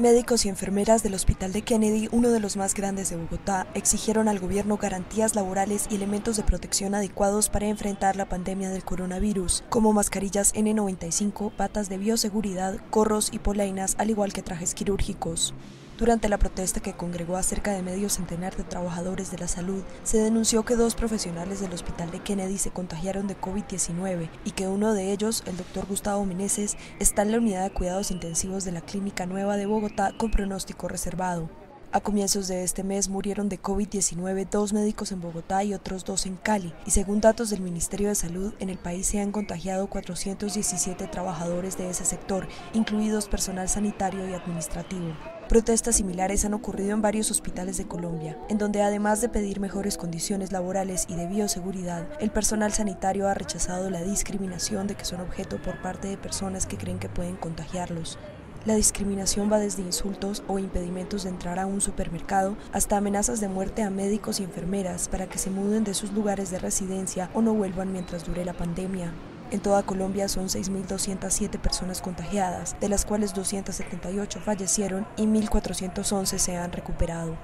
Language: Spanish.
Médicos y enfermeras del Hospital de Kennedy, uno de los más grandes de Bogotá, exigieron al gobierno garantías laborales y elementos de protección adecuados para enfrentar la pandemia del coronavirus, como mascarillas N95, patas de bioseguridad, corros y polainas, al igual que trajes quirúrgicos. Durante la protesta que congregó a cerca de medio centenar de trabajadores de la salud, se denunció que dos profesionales del hospital de Kennedy se contagiaron de COVID-19 y que uno de ellos, el doctor Gustavo Meneses, está en la unidad de cuidados intensivos de la Clínica Nueva de Bogotá con pronóstico reservado. A comienzos de este mes murieron de COVID-19 dos médicos en Bogotá y otros dos en Cali, y según datos del Ministerio de Salud, en el país se han contagiado 417 trabajadores de ese sector, incluidos personal sanitario y administrativo. Protestas similares han ocurrido en varios hospitales de Colombia, en donde además de pedir mejores condiciones laborales y de bioseguridad, el personal sanitario ha rechazado la discriminación de que son objeto por parte de personas que creen que pueden contagiarlos. La discriminación va desde insultos o impedimentos de entrar a un supermercado hasta amenazas de muerte a médicos y enfermeras para que se muden de sus lugares de residencia o no vuelvan mientras dure la pandemia. En toda Colombia son 6.207 personas contagiadas, de las cuales 278 fallecieron y 1.411 se han recuperado.